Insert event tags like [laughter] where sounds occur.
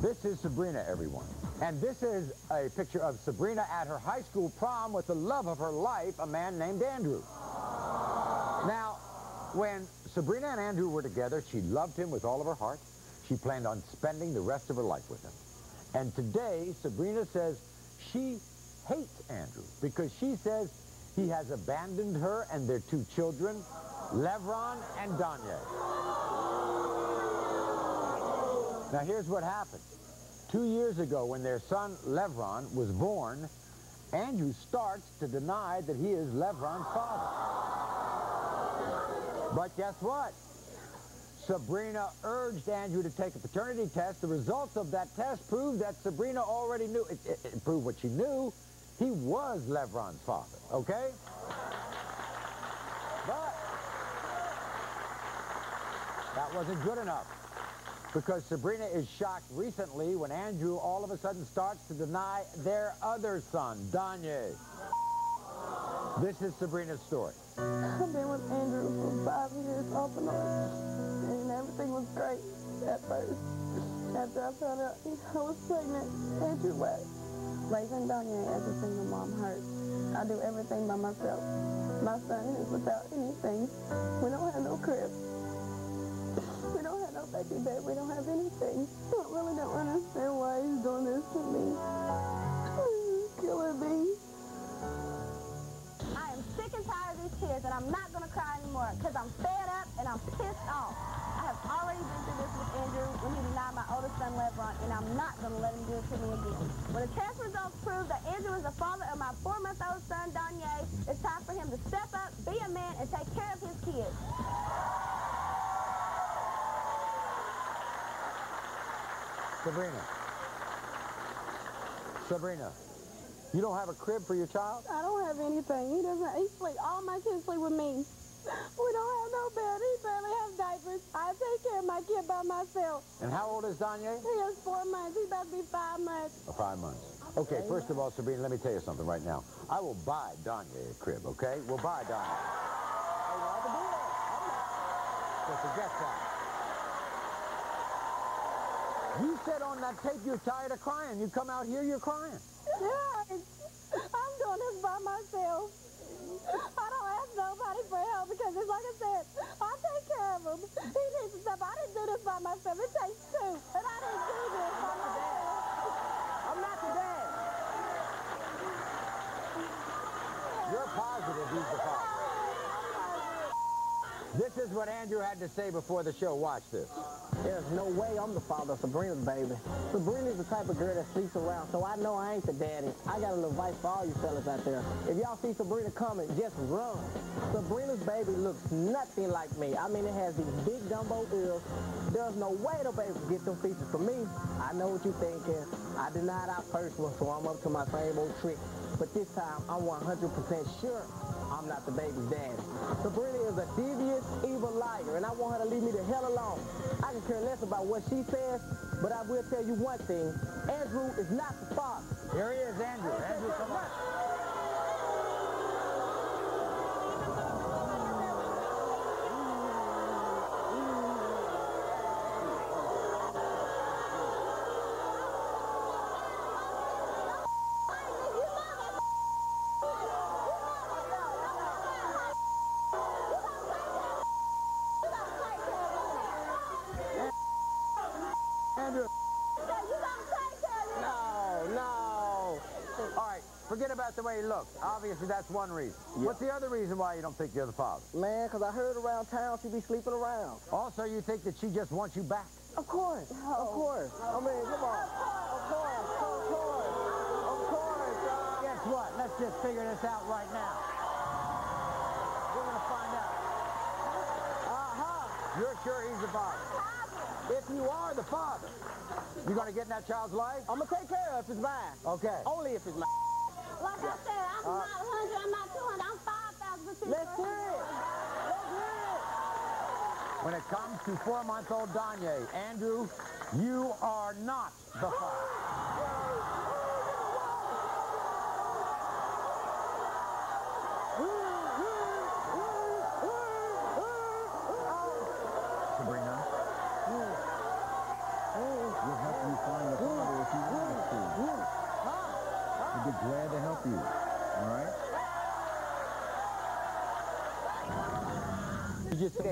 This is Sabrina, everyone. And this is a picture of Sabrina at her high school prom with the love of her life, a man named Andrew. Now, when Sabrina and Andrew were together, she loved him with all of her heart. She planned on spending the rest of her life with him. And today, Sabrina says she hates Andrew because she says he has abandoned her and their two children, Levron and Danye. Now, here's what happened. Two years ago, when their son, Levron, was born, Andrew starts to deny that he is Levron's father. But guess what? Sabrina urged Andrew to take a paternity test. The results of that test proved that Sabrina already knew, it, it, it proved what she knew, he was Levron's father, okay? But that wasn't good enough because Sabrina is shocked recently when Andrew all of a sudden starts to deny their other son, Danye. This is Sabrina's story. I've been with Andrew for five years off and on, and everything was great at first. After I found out I was pregnant, Andrew left. Raising Danye as a single mom hurts. I do everything by myself. My son is without anything. We don't have no crib. We don't have anything. I really don't understand why he's doing this to me. [sighs] He's killing me. I am sick and tired of these tears, and I'm not going to cry anymore because I'm fed up and I'm pissed off. I have already been through this with Andrew when he denied my oldest son, Levron, and I'm not going to let him do it to me again. When the test results prove that Andrew is the father of my four-month-old son, Danye, it's time for him to step up, be a man, and take care of his kids. Sabrina. Sabrina, you don't have a crib for your child? I don't have anything. He doesn't. He sleep. All my kids sleep with me. We don't have no bed. He barely has diapers. I take care of my kid by myself. And how old is Danye? He is four months. He about to be five months. Oh, five months. Okay, first of all, Sabrina, let me tell you something right now. I will buy Danye a crib, okay? We'll buy Danye. So forget that. You said on that tape you're tired of crying. You come out here, you're crying. Yeah, I'm doing this by myself. I don't ask nobody for help because it's like I said, I take care of him. He needs to stop. I didn't do this by myself. It takes two, and I didn't do this by myself. I'm not your dad. You're positive he's the father. This is what Andrew had to say before the show. Watch this. There's no way I'm the father of Sabrina's baby. Sabrina's the type of girl that sleeps around, so I know I ain't the daddy. I got a little advice for all you fellas out there. If y'all see Sabrina coming, just run. Sabrina's baby looks nothing like me. I mean, it has these big Dumbo ears. There's no way the baby can get them features from me. I know what you're thinking. I denied our first one, so I'm up to my same old trick. But this time, I'm 100% sure I'm not the baby's daddy. Sabrina is a devious, evil liar, and I want her to leave me the hell alone. Care less about what she says, but I will tell you one thing. Andrew is not the father. Here he is, Andrew. Forget about the way he looks. Obviously, that's one reason. What's the other reason why you don't think you're the father? Man, 'cause I heard around town she be sleeping around. Also, you think that she just wants you back? Of course, of course. I mean, come on. Of course, of course, of course. Uh, Guess what? Let's just figure this out right now. We're going to find out. uh-huh. You're sure he's the father? If you are the father, you going to get in that child's life? I'm gonna take care of it if it's mine. Okay. Only if it's mine. Like I said, I'm uh, not 100, I'm not 200, I'm 5,000 Let's hear it. Let's hear it. When it comes to four-month-old Danye, Andrew, you are not the father. Sabrina, we'll help you find the glad to help All right? You